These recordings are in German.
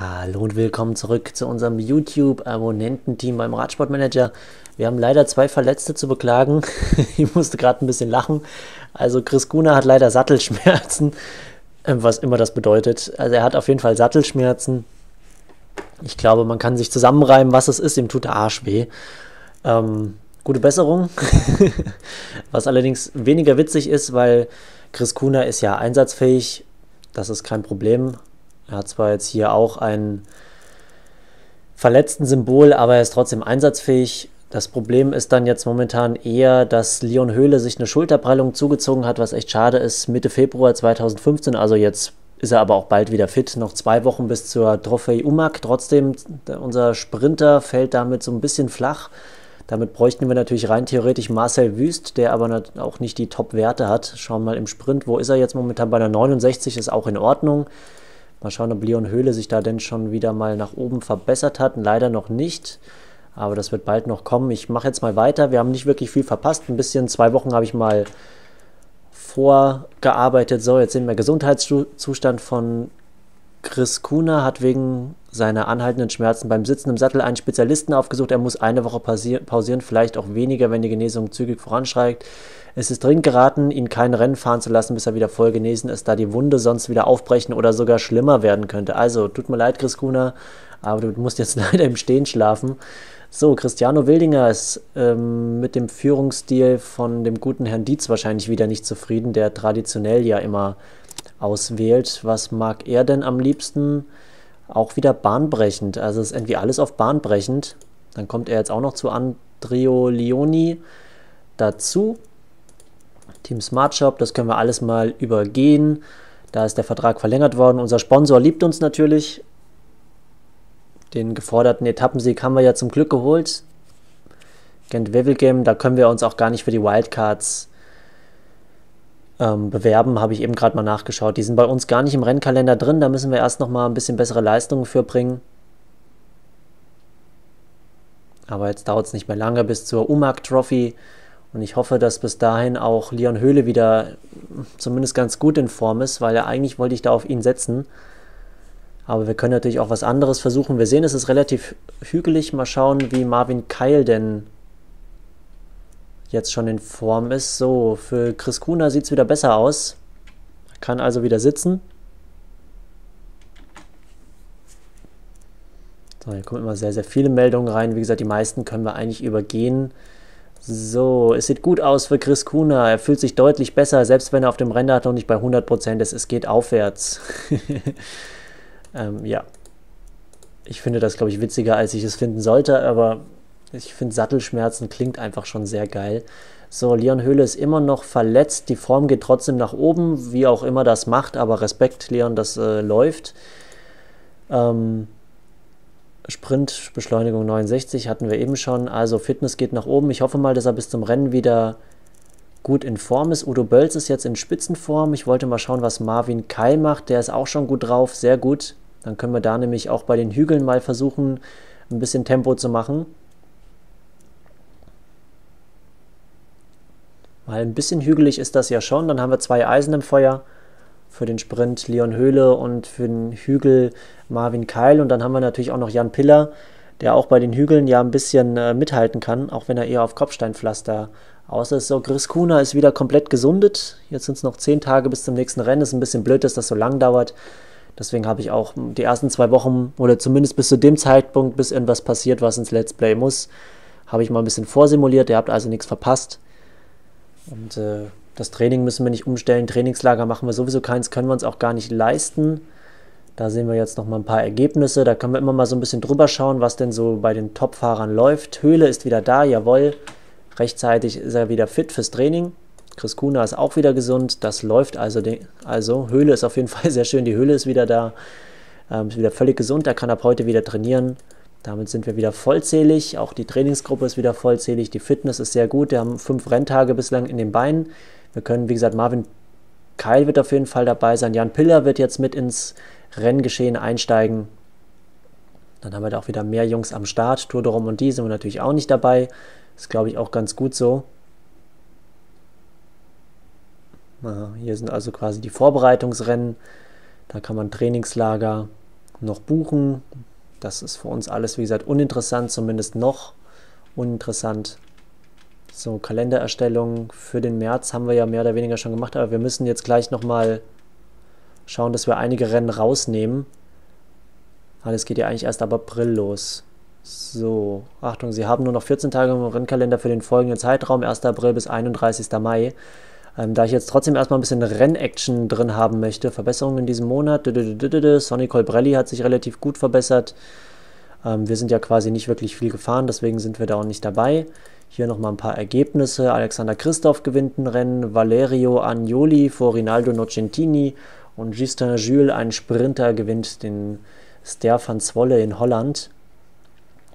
Hallo und willkommen zurück zu unserem YouTube-Abonnententeam beim Radsportmanager. Wir haben leider zwei Verletzte zu beklagen. ich musste gerade ein bisschen lachen. Also Chris Kuna hat leider Sattelschmerzen, ähm, was immer das bedeutet. Also er hat auf jeden Fall Sattelschmerzen. Ich glaube, man kann sich zusammenreimen, was es ist. Ihm tut der Arsch weh. Ähm, gute Besserung. was allerdings weniger witzig ist, weil Chris Kuna ist ja einsatzfähig. Das ist kein Problem er hat zwar jetzt hier auch ein verletzten Symbol, aber er ist trotzdem einsatzfähig. Das Problem ist dann jetzt momentan eher, dass Leon Höhle sich eine Schulterprellung zugezogen hat, was echt schade ist. Mitte Februar 2015, also jetzt ist er aber auch bald wieder fit. Noch zwei Wochen bis zur Trophäe Umag. Trotzdem, unser Sprinter fällt damit so ein bisschen flach. Damit bräuchten wir natürlich rein theoretisch Marcel Wüst, der aber auch nicht die Top-Werte hat. Schauen wir mal im Sprint, wo ist er jetzt momentan? Bei der 69 ist auch in Ordnung. Mal schauen, ob Leon Höhle sich da denn schon wieder mal nach oben verbessert hat. Leider noch nicht. Aber das wird bald noch kommen. Ich mache jetzt mal weiter. Wir haben nicht wirklich viel verpasst. Ein bisschen, zwei Wochen habe ich mal vorgearbeitet. So, jetzt sehen wir Gesundheitszustand von Chris Kuna. Hat wegen seiner anhaltenden Schmerzen beim Sitzen im Sattel einen Spezialisten aufgesucht. Er muss eine Woche pausieren, vielleicht auch weniger, wenn die Genesung zügig voranschreitet. Es ist dringend geraten, ihn kein Rennen fahren zu lassen, bis er wieder voll genesen ist, da die Wunde sonst wieder aufbrechen oder sogar schlimmer werden könnte. Also, tut mir leid, Chris Kuna, aber du musst jetzt leider im Stehen schlafen. So, Cristiano Wildinger ist ähm, mit dem Führungsstil von dem guten Herrn Dietz wahrscheinlich wieder nicht zufrieden, der traditionell ja immer auswählt. Was mag er denn am liebsten? Auch wieder bahnbrechend. Also ist irgendwie alles auf bahnbrechend. Dann kommt er jetzt auch noch zu Andrio Leoni dazu. Team Smart Shop, das können wir alles mal übergehen. Da ist der Vertrag verlängert worden. Unser Sponsor liebt uns natürlich. Den geforderten Etappensieg haben wir ja zum Glück geholt. Gent Wevelgem, da können wir uns auch gar nicht für die Wildcards ähm, bewerben, habe ich eben gerade mal nachgeschaut. Die sind bei uns gar nicht im Rennkalender drin, da müssen wir erst noch mal ein bisschen bessere Leistungen für bringen. Aber jetzt dauert es nicht mehr lange bis zur UMAG Trophy. Und ich hoffe, dass bis dahin auch Leon Höhle wieder zumindest ganz gut in Form ist, weil er eigentlich wollte ich da auf ihn setzen. Aber wir können natürlich auch was anderes versuchen. Wir sehen, es ist relativ hügelig. Mal schauen, wie Marvin Keil denn jetzt schon in Form ist. So, für Chris Kuna sieht es wieder besser aus. Er kann also wieder sitzen. So, hier kommen immer sehr, sehr viele Meldungen rein. Wie gesagt, die meisten können wir eigentlich übergehen. So, es sieht gut aus für Chris Kuna. Er fühlt sich deutlich besser, selbst wenn er auf dem Rennrad noch nicht bei 100% ist. Es geht aufwärts. ähm, ja. Ich finde das, glaube ich, witziger, als ich es finden sollte, aber ich finde Sattelschmerzen klingt einfach schon sehr geil. So, Leon Höhle ist immer noch verletzt. Die Form geht trotzdem nach oben, wie auch immer das macht, aber Respekt, Leon, das äh, läuft. Ähm, Sprintbeschleunigung 69 hatten wir eben schon. Also Fitness geht nach oben. Ich hoffe mal, dass er bis zum Rennen wieder gut in Form ist. Udo Bölz ist jetzt in Spitzenform. Ich wollte mal schauen, was Marvin Keil macht. Der ist auch schon gut drauf, sehr gut. Dann können wir da nämlich auch bei den Hügeln mal versuchen, ein bisschen Tempo zu machen. Weil ein bisschen hügelig ist das ja schon. Dann haben wir zwei Eisen im Feuer für den Sprint Leon Höhle und für den Hügel Marvin Keil. Und dann haben wir natürlich auch noch Jan Piller, der auch bei den Hügeln ja ein bisschen äh, mithalten kann, auch wenn er eher auf Kopfsteinpflaster aus ist. So, Chris Kuna ist wieder komplett gesundet. Jetzt sind es noch zehn Tage bis zum nächsten Rennen. Ist ein bisschen blöd, dass das so lang dauert. Deswegen habe ich auch die ersten zwei Wochen oder zumindest bis zu dem Zeitpunkt, bis irgendwas passiert, was ins Let's Play muss, habe ich mal ein bisschen vorsimuliert. Ihr habt also nichts verpasst. Und äh, das Training müssen wir nicht umstellen. Trainingslager machen wir sowieso keins, können wir uns auch gar nicht leisten. Da sehen wir jetzt noch mal ein paar Ergebnisse. Da können wir immer mal so ein bisschen drüber schauen, was denn so bei den Top-Fahrern läuft. Höhle ist wieder da, jawohl. Rechtzeitig ist er wieder fit fürs Training. Chris Kuna ist auch wieder gesund. Das läuft also. Also Höhle ist auf jeden Fall sehr schön. Die Höhle ist wieder da. Ähm, ist wieder völlig gesund. Er kann ab heute wieder trainieren. Damit sind wir wieder vollzählig. Auch die Trainingsgruppe ist wieder vollzählig. Die Fitness ist sehr gut. Wir haben fünf Renntage bislang in den Beinen. Wir können, wie gesagt, Marvin Keil wird auf jeden Fall dabei sein. Jan Piller wird jetzt mit ins Renngeschehen einsteigen. Dann haben wir da auch wieder mehr Jungs am Start. Tour de Romandie sind wir natürlich auch nicht dabei. Ist, glaube ich, auch ganz gut so. Hier sind also quasi die Vorbereitungsrennen. Da kann man Trainingslager noch buchen. Das ist für uns alles, wie gesagt, uninteressant, zumindest noch uninteressant. So, Kalendererstellung für den März haben wir ja mehr oder weniger schon gemacht, aber wir müssen jetzt gleich nochmal schauen, dass wir einige Rennen rausnehmen. Alles geht ja eigentlich erst ab April los. So, Achtung, Sie haben nur noch 14 Tage im Rennkalender für den folgenden Zeitraum, 1. April bis 31. Mai. Ähm, da ich jetzt trotzdem erstmal ein bisschen Rennaction drin haben möchte, Verbesserungen in diesem Monat. Sonny Colbrelli hat sich relativ gut verbessert. Ähm, wir sind ja quasi nicht wirklich viel gefahren, deswegen sind wir da auch nicht dabei. Hier nochmal ein paar Ergebnisse. Alexander Christoph gewinnt ein Rennen, Valerio Agnoli vor Rinaldo Nocentini und Justin Jules, ein Sprinter, gewinnt den Ster van Zwolle in Holland.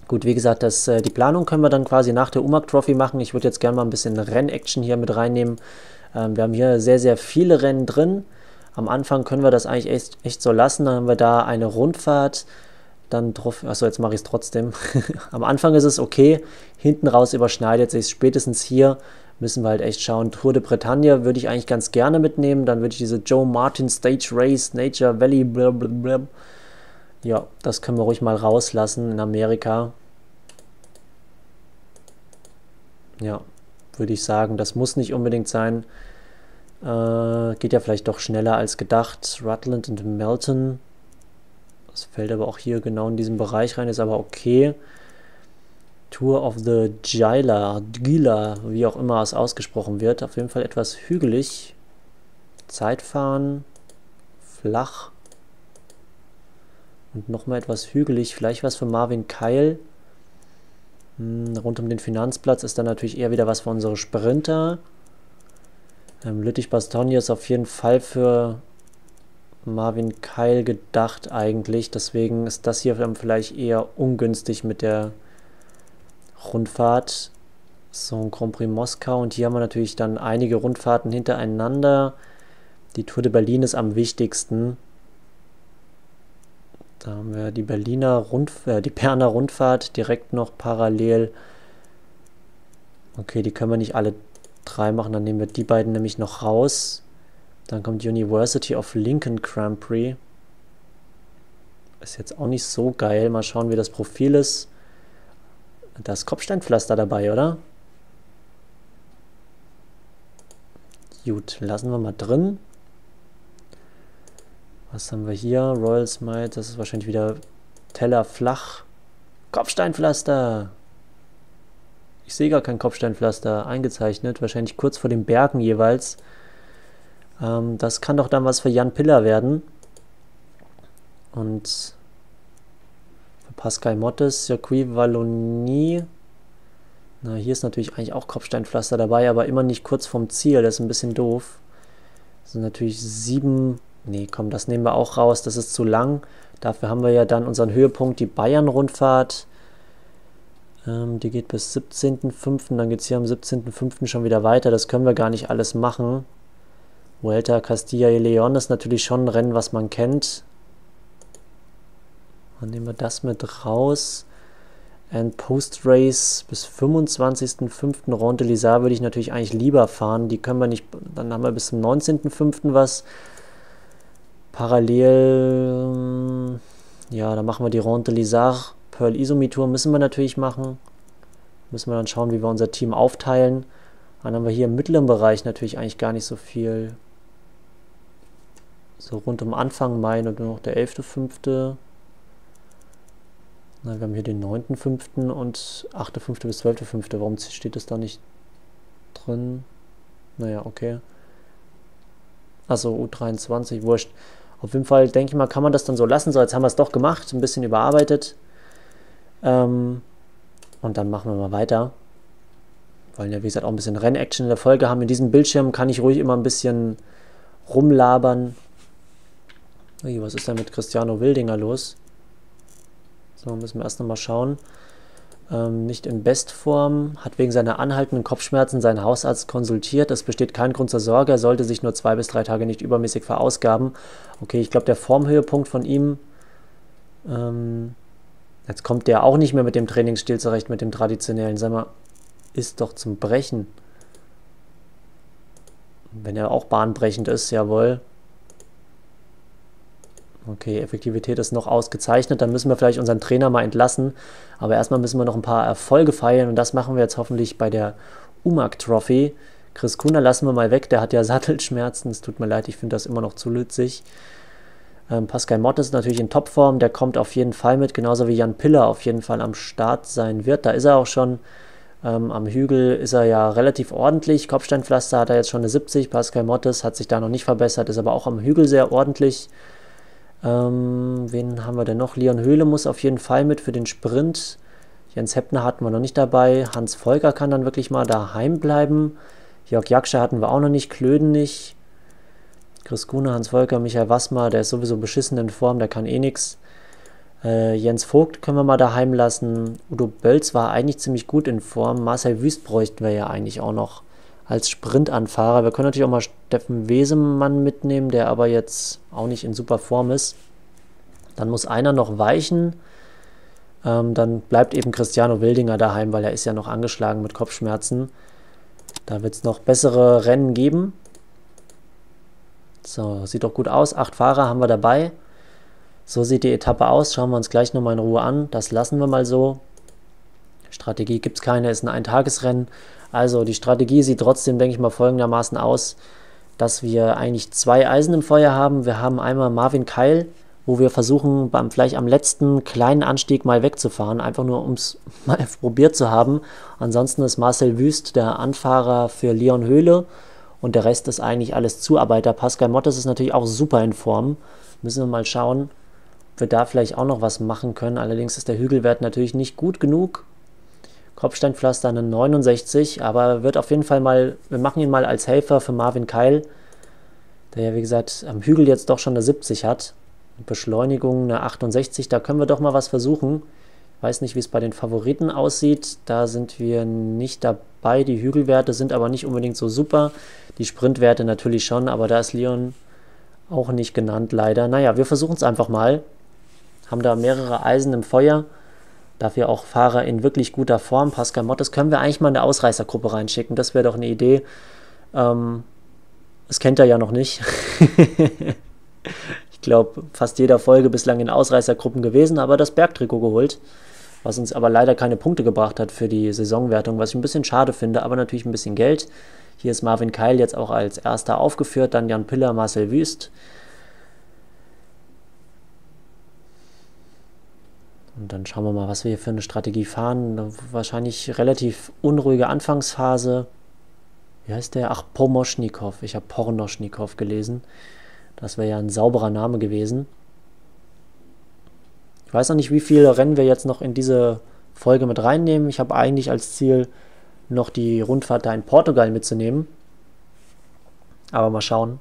Gut, wie gesagt, das, äh, die Planung können wir dann quasi nach der UMAG Trophy machen. Ich würde jetzt gerne mal ein bisschen Rennaction hier mit reinnehmen. Ähm, wir haben hier sehr, sehr viele Rennen drin. Am Anfang können wir das eigentlich echt, echt so lassen. Dann haben wir da eine Rundfahrt. Dann drauf, achso, jetzt mache ich es trotzdem. Am Anfang ist es okay. Hinten raus überschneidet sich Spätestens hier müssen wir halt echt schauen. Tour de Bretagne würde ich eigentlich ganz gerne mitnehmen. Dann würde ich diese Joe Martin Stage Race, Nature Valley, blablabla. Ja, das können wir ruhig mal rauslassen in Amerika. Ja, würde ich sagen. Das muss nicht unbedingt sein. Äh, geht ja vielleicht doch schneller als gedacht. Rutland und Melton. Das fällt aber auch hier genau in diesen Bereich rein, ist aber okay. Tour of the Gila, Gila, wie auch immer es ausgesprochen wird. Auf jeden Fall etwas hügelig. Zeitfahren, flach und nochmal etwas hügelig. Vielleicht was für Marvin Keil. Hm, rund um den Finanzplatz ist dann natürlich eher wieder was für unsere Sprinter. Ähm, Lüttich-Bastogne ist auf jeden Fall für Marvin Keil gedacht eigentlich. Deswegen ist das hier vielleicht eher ungünstig mit der Rundfahrt. So ein Grand Prix Moskau. Und hier haben wir natürlich dann einige Rundfahrten hintereinander. Die Tour de Berlin ist am wichtigsten. Da haben wir die Berliner Rund äh, die Berner Rundfahrt direkt noch parallel. Okay, die können wir nicht alle drei machen, dann nehmen wir die beiden nämlich noch raus. Dann kommt University of Lincoln Grand Prix. Ist jetzt auch nicht so geil. Mal schauen, wie das Profil ist. Da ist Kopfsteinpflaster dabei, oder? Gut, lassen wir mal drin. Was haben wir hier? Royal Smite, das ist wahrscheinlich wieder Teller flach. Kopfsteinpflaster! Ich sehe gar kein Kopfsteinpflaster eingezeichnet, wahrscheinlich kurz vor den Bergen jeweils. Ähm, das kann doch dann was für Jan Piller werden. Und Pascal Mottes, Circuit Wallonie. Na, hier ist natürlich eigentlich auch Kopfsteinpflaster dabei, aber immer nicht kurz vom Ziel. Das ist ein bisschen doof. Das sind natürlich sieben. Nee, komm, das nehmen wir auch raus. Das ist zu lang. Dafür haben wir ja dann unseren Höhepunkt, die Bayern-Rundfahrt. Ähm, die geht bis 17.05. Dann geht es hier am 17.05. schon wieder weiter. Das können wir gar nicht alles machen. Vuelta Castilla y León ist natürlich schon ein Rennen, was man kennt. Dann nehmen wir das mit raus. And Post-Race bis 25.05. Ronde Lizard würde ich natürlich eigentlich lieber fahren. Die können wir nicht, dann haben wir bis zum 19.05. was. Parallel, ja, dann machen wir die Ronde Lizard. Pearl Isomi-Tour müssen wir natürlich machen. Müssen wir dann schauen, wie wir unser Team aufteilen. Dann haben wir hier im mittleren Bereich natürlich eigentlich gar nicht so viel. So rund um Anfang Mai und nur noch der 11.05. Na, wir haben hier den 9.5. und 8.5. bis 12.5. Warum steht das da nicht drin? Naja, okay. Also U23, wurscht. Auf jeden Fall denke ich mal, kann man das dann so lassen. So, jetzt haben wir es doch gemacht, ein bisschen überarbeitet. Ähm, und dann machen wir mal weiter. Wollen ja, wie gesagt, auch ein bisschen Rennaction in der Folge haben. In diesem Bildschirm kann ich ruhig immer ein bisschen rumlabern. Ui, was ist denn mit Cristiano Wildinger los? So, müssen wir erst nochmal schauen. Ähm, nicht in Bestform, hat wegen seiner anhaltenden Kopfschmerzen seinen Hausarzt konsultiert. Es besteht kein Grund zur Sorge, er sollte sich nur zwei bis drei Tage nicht übermäßig verausgaben. Okay, ich glaube, der Formhöhepunkt von ihm, ähm, jetzt kommt der auch nicht mehr mit dem Trainingsstil zurecht, mit dem traditionellen. Sag mal, ist doch zum Brechen. Wenn er auch bahnbrechend ist, jawohl. Okay, Effektivität ist noch ausgezeichnet. Dann müssen wir vielleicht unseren Trainer mal entlassen. Aber erstmal müssen wir noch ein paar Erfolge feiern. Und das machen wir jetzt hoffentlich bei der UMAG Trophy. Chris Kuna lassen wir mal weg. Der hat ja Sattelschmerzen. Es tut mir leid, ich finde das immer noch zu lützig. Ähm, Pascal Mott ist natürlich in Topform. Der kommt auf jeden Fall mit. Genauso wie Jan Piller auf jeden Fall am Start sein wird. Da ist er auch schon. Ähm, am Hügel ist er ja relativ ordentlich. Kopfsteinpflaster hat er jetzt schon eine 70. Pascal Mottes hat sich da noch nicht verbessert, ist aber auch am Hügel sehr ordentlich. Ähm, wen haben wir denn noch? Leon Höhle muss auf jeden Fall mit für den Sprint. Jens Heppner hatten wir noch nicht dabei. Hans Volker kann dann wirklich mal daheim bleiben. Jörg Jaksche hatten wir auch noch nicht. Klöden nicht. Chris Kuhne, Hans Volker, Michael Wassmer, der ist sowieso beschissen in Form, der kann eh nichts. Äh, Jens Vogt können wir mal daheim lassen. Udo Bölz war eigentlich ziemlich gut in Form. Marcel Wüst bräuchten wir ja eigentlich auch noch als Sprintanfahrer. Wir können natürlich auch mal Steffen Wesemann mitnehmen, der aber jetzt auch nicht in super Form ist. Dann muss einer noch weichen. Ähm, dann bleibt eben Cristiano Wildinger daheim, weil er ist ja noch angeschlagen mit Kopfschmerzen. Da wird es noch bessere Rennen geben. So, sieht doch gut aus. Acht Fahrer haben wir dabei. So sieht die Etappe aus. Schauen wir uns gleich nochmal in Ruhe an. Das lassen wir mal so. Strategie gibt es keine, ist ein Eintagesrennen. Also die Strategie sieht trotzdem, denke ich mal, folgendermaßen aus, dass wir eigentlich zwei Eisen im Feuer haben. Wir haben einmal Marvin Keil, wo wir versuchen, beim, vielleicht am letzten kleinen Anstieg mal wegzufahren, einfach nur um es mal probiert zu haben. Ansonsten ist Marcel Wüst der Anfahrer für Leon Höhle und der Rest ist eigentlich alles Zuarbeiter. Pascal Mottes ist natürlich auch super in Form. Müssen wir mal schauen, wir da vielleicht auch noch was machen können. Allerdings ist der Hügelwert natürlich nicht gut genug. Kopfsteinpflaster eine 69, aber wird auf jeden Fall mal, wir machen ihn mal als Helfer für Marvin Keil, der ja wie gesagt am Hügel jetzt doch schon eine 70 hat. Beschleunigung eine 68, da können wir doch mal was versuchen. Weiß nicht, wie es bei den Favoriten aussieht, da sind wir nicht dabei. Die Hügelwerte sind aber nicht unbedingt so super. Die Sprintwerte natürlich schon, aber da ist Leon auch nicht genannt, leider. Naja, wir versuchen es einfach mal haben da mehrere Eisen im Feuer. Dafür auch Fahrer in wirklich guter Form. Pascal Mottes können wir eigentlich mal in eine Ausreißergruppe reinschicken. Das wäre doch eine Idee. Ähm, das kennt er ja noch nicht. ich glaube, fast jeder Folge bislang in Ausreißergruppen gewesen, aber das Bergtrikot geholt. Was uns aber leider keine Punkte gebracht hat für die Saisonwertung, was ich ein bisschen schade finde, aber natürlich ein bisschen Geld. Hier ist Marvin Keil jetzt auch als erster aufgeführt, dann Jan Piller, Marcel Wüst. Und dann schauen wir mal, was wir hier für eine Strategie fahren. Wahrscheinlich relativ unruhige Anfangsphase. Wie heißt der? Ach, Pomoschnikow. Ich habe Pornoschnikow gelesen. Das wäre ja ein sauberer Name gewesen. Ich weiß noch nicht, wie viele Rennen wir jetzt noch in diese Folge mit reinnehmen. Ich habe eigentlich als Ziel, noch die Rundfahrt da in Portugal mitzunehmen. Aber mal schauen.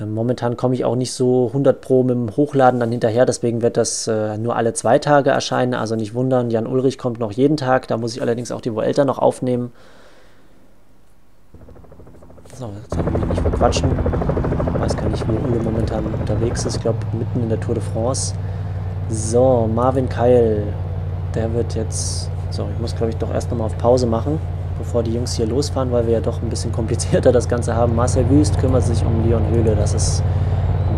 Ähm, momentan komme ich auch nicht so 100 Pro mit dem Hochladen dann hinterher, deswegen wird das äh, nur alle zwei Tage erscheinen. Also nicht wundern, Jan Ulrich kommt noch jeden Tag, da muss ich allerdings auch die Vuelta noch aufnehmen. So, jetzt habe ich mich nicht verquatschen. Ich weiß gar nicht, wo Ulle momentan unterwegs ist. Ich glaube, mitten in der Tour de France. So, Marvin Keil. Der wird jetzt... So, ich muss, glaube ich, doch erst nochmal auf Pause machen bevor die Jungs hier losfahren, weil wir ja doch ein bisschen komplizierter das Ganze haben. Marcel Wüst kümmert sich um Leon Höhle. Das ist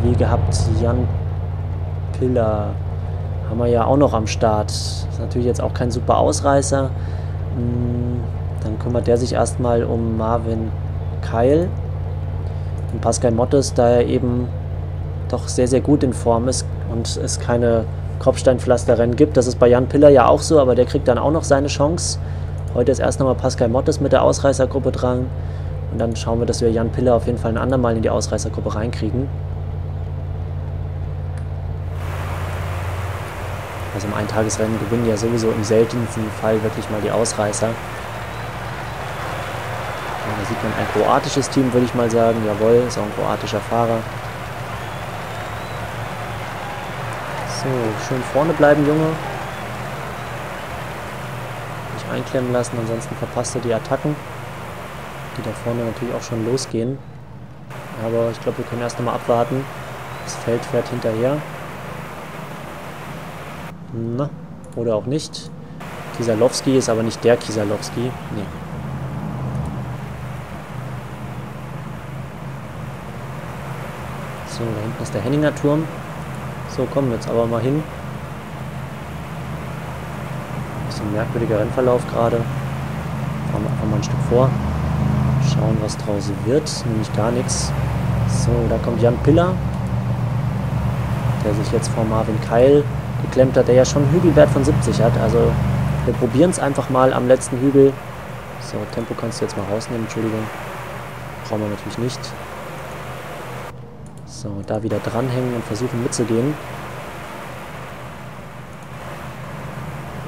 wie gehabt. Jan Piller haben wir ja auch noch am Start. Ist natürlich jetzt auch kein super Ausreißer. Hm, dann kümmert der sich erstmal um Marvin Keil. Und Pascal Mottes, da er eben doch sehr, sehr gut in Form ist und es keine Kopfsteinpflasterrennen gibt. Das ist bei Jan Piller ja auch so, aber der kriegt dann auch noch seine Chance. Heute ist erst nochmal Pascal Mottes mit der Ausreißergruppe dran. Und dann schauen wir, dass wir Jan Piller auf jeden Fall ein andermal in die Ausreißergruppe reinkriegen. Also im Eintagesrennen gewinnen ja sowieso im seltensten Fall wirklich mal die Ausreißer. Und da sieht man ein kroatisches Team, würde ich mal sagen. Jawohl, ist auch ein kroatischer Fahrer. So, schön vorne bleiben, Junge einklemmen lassen, ansonsten verpasst er die Attacken, die da vorne natürlich auch schon losgehen. Aber ich glaube, wir können erst nochmal abwarten. Das Feld fährt hinterher. Na, oder auch nicht. Kisalowski ist aber nicht der Kisalowski. Nee. unten ist der Henninger Turm. So, kommen wir jetzt aber mal hin. Bisschen merkwürdiger Rennverlauf gerade. Fahren wir einfach mal ein Stück vor. Schauen, was draußen wird. Nämlich gar nichts. So, da kommt Jan Piller. Der sich jetzt vor Marvin Keil geklemmt hat, der ja schon einen Hügelwert von 70 hat. Also wir probieren es einfach mal am letzten Hügel. So, Tempo kannst du jetzt mal rausnehmen, Entschuldigung. Brauchen wir natürlich nicht. So, da wieder dranhängen und versuchen mitzugehen.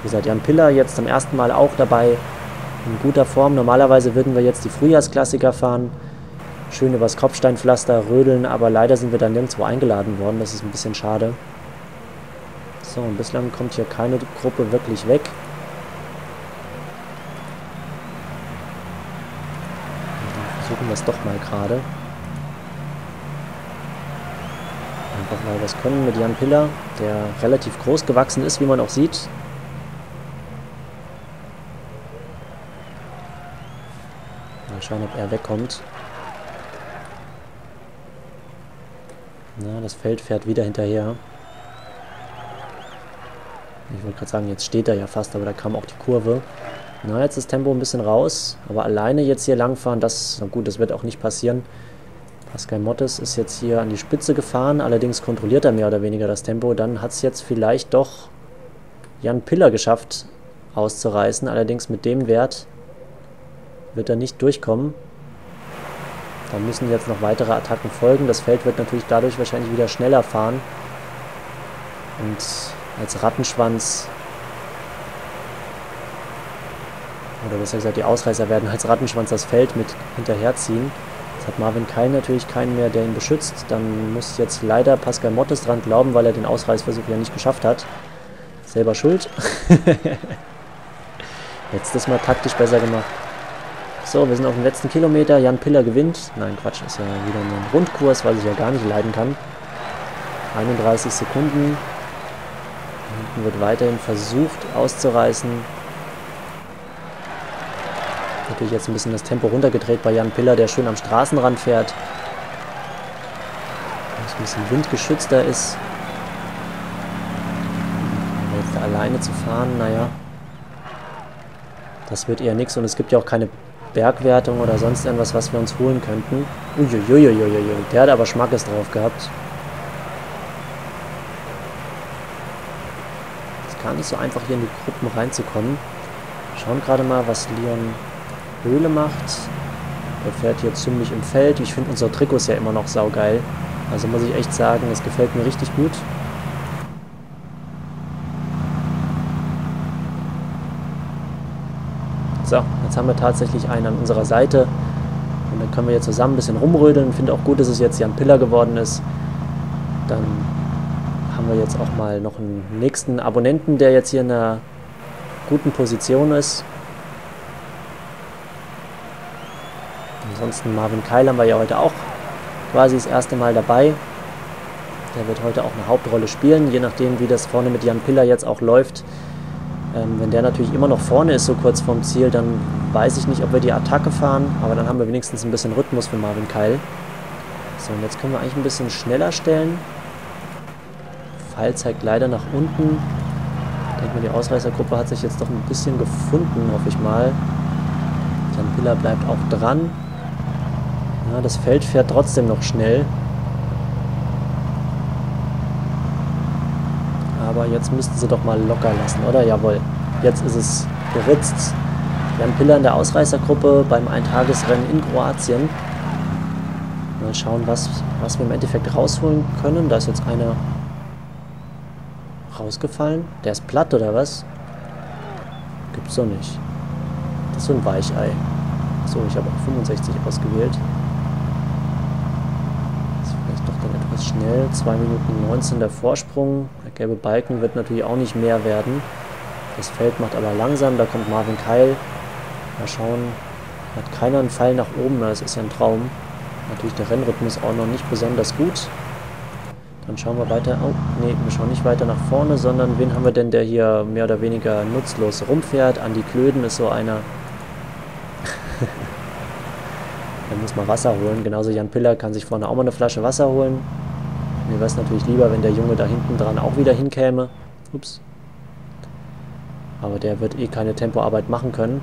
Wie gesagt, Jan Piller jetzt zum ersten Mal auch dabei. In guter Form. Normalerweise würden wir jetzt die Frühjahrsklassiker fahren. Schön übers Kopfsteinpflaster rödeln, aber leider sind wir da nirgendwo eingeladen worden. Das ist ein bisschen schade. So, und bislang kommt hier keine Gruppe wirklich weg. Versuchen wir es doch mal gerade. Einfach mal was können mit Jan Piller, der relativ groß gewachsen ist, wie man auch sieht. Schauen, ob er wegkommt. Na, das Feld fährt wieder hinterher. Ich wollte gerade sagen, jetzt steht er ja fast, aber da kam auch die Kurve. Na, jetzt ist Tempo ein bisschen raus. Aber alleine jetzt hier langfahren, das, na gut, das wird auch nicht passieren. Pascal Mottes ist jetzt hier an die Spitze gefahren, allerdings kontrolliert er mehr oder weniger das Tempo. Dann hat es jetzt vielleicht doch Jan Piller geschafft auszureißen. Allerdings mit dem Wert wird er nicht durchkommen. Da müssen jetzt noch weitere Attacken folgen. Das Feld wird natürlich dadurch wahrscheinlich wieder schneller fahren. Und als Rattenschwanz oder besser gesagt die Ausreißer werden als Rattenschwanz das Feld mit hinterherziehen. Jetzt hat Marvin Keil natürlich keinen mehr, der ihn beschützt. Dann muss jetzt leider Pascal Mottes dran glauben, weil er den Ausreißversuch ja nicht geschafft hat. Selber schuld. jetzt das mal taktisch besser gemacht. So, wir sind auf dem letzten Kilometer. Jan Piller gewinnt. Nein, Quatsch, ist ja wieder ein Rundkurs, was ich ja gar nicht leiden kann. 31 Sekunden. Hinten wird weiterhin versucht auszureißen. Natürlich jetzt ein bisschen das Tempo runtergedreht bei Jan Piller, der schön am Straßenrand fährt. Ein bisschen windgeschützter ist. Jetzt alleine zu fahren, naja. Das wird eher nichts und es gibt ja auch keine Bergwertung oder sonst irgendwas, was wir uns holen könnten. Uiuiuiuiui, der hat aber Schmackes drauf gehabt. ist gar nicht so einfach hier in die Gruppen reinzukommen. Schauen gerade mal, was Leon Höhle macht. Er fährt hier ziemlich im Feld. Ich finde unser Trikot ist ja immer noch saugeil. Also muss ich echt sagen, es gefällt mir richtig gut. So, jetzt haben wir tatsächlich einen an unserer Seite. Und dann können wir jetzt zusammen ein bisschen rumrödeln. Ich finde auch gut, dass es jetzt Jan Piller geworden ist. Dann haben wir jetzt auch mal noch einen nächsten Abonnenten, der jetzt hier in einer guten Position ist. Ansonsten Marvin Keil haben wir ja heute auch quasi das erste Mal dabei. Der wird heute auch eine Hauptrolle spielen, je nachdem, wie das vorne mit Jan Piller jetzt auch läuft. Ähm, wenn der natürlich immer noch vorne ist, so kurz vorm Ziel, dann weiß ich nicht, ob wir die Attacke fahren, aber dann haben wir wenigstens ein bisschen Rhythmus für Marvin Keil. So, und jetzt können wir eigentlich ein bisschen schneller stellen. Pfeil zeigt leider nach unten. Ich denke mal, die Ausreißergruppe hat sich jetzt doch ein bisschen gefunden, hoffe ich mal. Jan Piller bleibt auch dran. Ja, das Feld fährt trotzdem noch schnell. Aber jetzt müssten sie doch mal locker lassen, oder? Jawohl. Jetzt ist es geritzt. Jan Piller in der Ausreißergruppe beim Eintagesrennen in Kroatien. Mal schauen, was, was wir im Endeffekt rausholen können. Da ist jetzt einer rausgefallen. Der ist platt, oder was? Gibt's doch nicht. Das ist so ein Weichei. So, ich habe auch 65 ausgewählt etwas schnell. 2 Minuten 19 der Vorsprung. Der gelbe Balken wird natürlich auch nicht mehr werden. Das Feld macht aber langsam. Da kommt Marvin Keil. Mal schauen. Hat keiner einen Pfeil nach oben. Das ist ja ein Traum. Natürlich der Rennrhythmus auch noch nicht besonders gut. Dann schauen wir weiter. Oh, nee, wir schauen nicht weiter nach vorne, sondern wen haben wir denn, der hier mehr oder weniger nutzlos rumfährt? Andi Klöden ist so einer. Dann muss man Wasser holen. Genauso Jan Piller kann sich vorne auch mal eine Flasche Wasser holen. Mir wäre es natürlich lieber, wenn der Junge da hinten dran auch wieder hinkäme. Ups. Aber der wird eh keine Tempoarbeit machen können.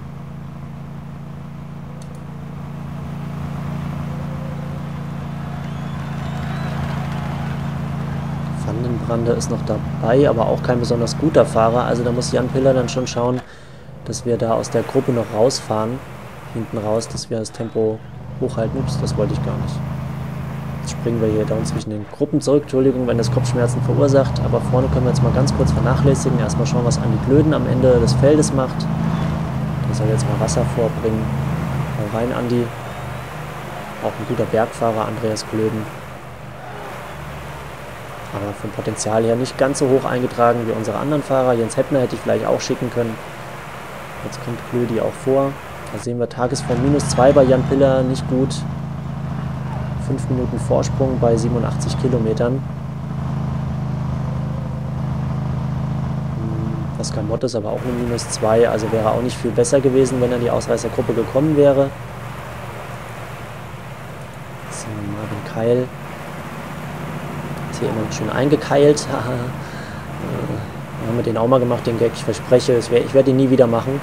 Vandenbrande ist noch dabei, aber auch kein besonders guter Fahrer. Also da muss Jan Piller dann schon schauen, dass wir da aus der Gruppe noch rausfahren. Hinten raus, dass wir das Tempo hochhalten. Ups, das wollte ich gar nicht. Springen wir hier da zwischen den Gruppen zurück. Entschuldigung, wenn das Kopfschmerzen verursacht. Aber vorne können wir jetzt mal ganz kurz vernachlässigen. Erstmal schauen, was Andi Glöden am Ende des Feldes macht. Der soll jetzt mal Wasser vorbringen. Hau rein, Andi. Auch ein guter Bergfahrer, Andreas Glöden. Aber vom Potenzial her nicht ganz so hoch eingetragen wie unsere anderen Fahrer. Jens Heppner hätte ich vielleicht auch schicken können. Jetzt kommt Glödi auch vor. Da sehen wir Tagesform minus 2 bei Jan Piller, nicht gut. 5 Minuten Vorsprung bei 87 Kilometern. Pascal Mott ist aber auch eine minus 2, also wäre auch nicht viel besser gewesen, wenn er in die Ausreißergruppe gekommen wäre. So, Marvin Keil ist hier immer schön eingekeilt. äh, haben wir den auch mal gemacht, den Gag. Ich verspreche, ich werde ihn nie wieder machen.